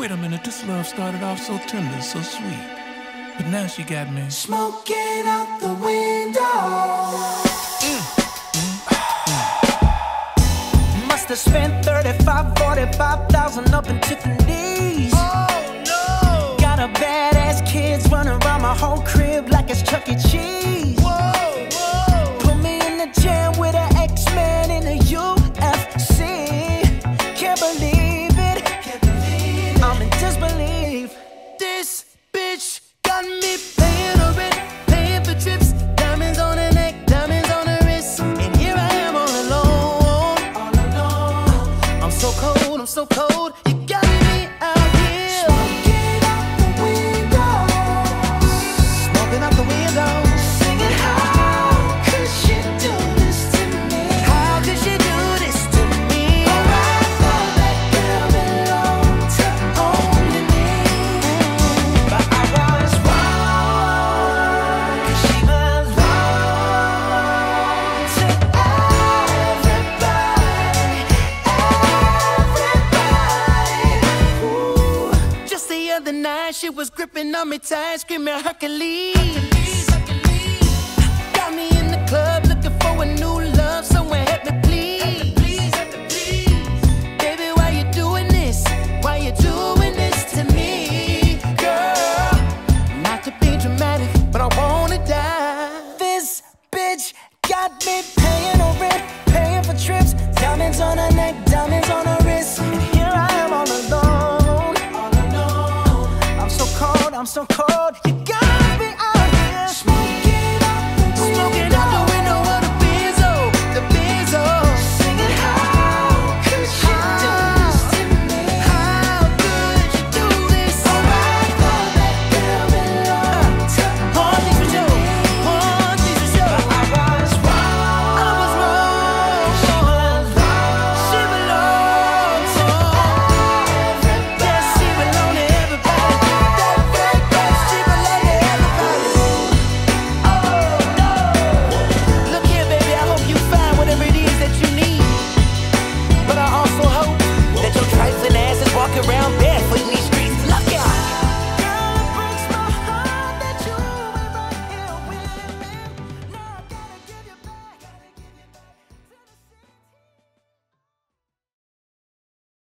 Wait a minute, this love started off so tender, so sweet. But now she got me smoking out the window. Mm, mm, mm. Must have spent 35, 45,000 up in Tiffany's. Oh no! Got a badass kids running around my whole crib like it's Chuck E. Cheese. I'm so cold. You got other night, she was gripping on me tight, screaming Hercules. I'm so cold, you got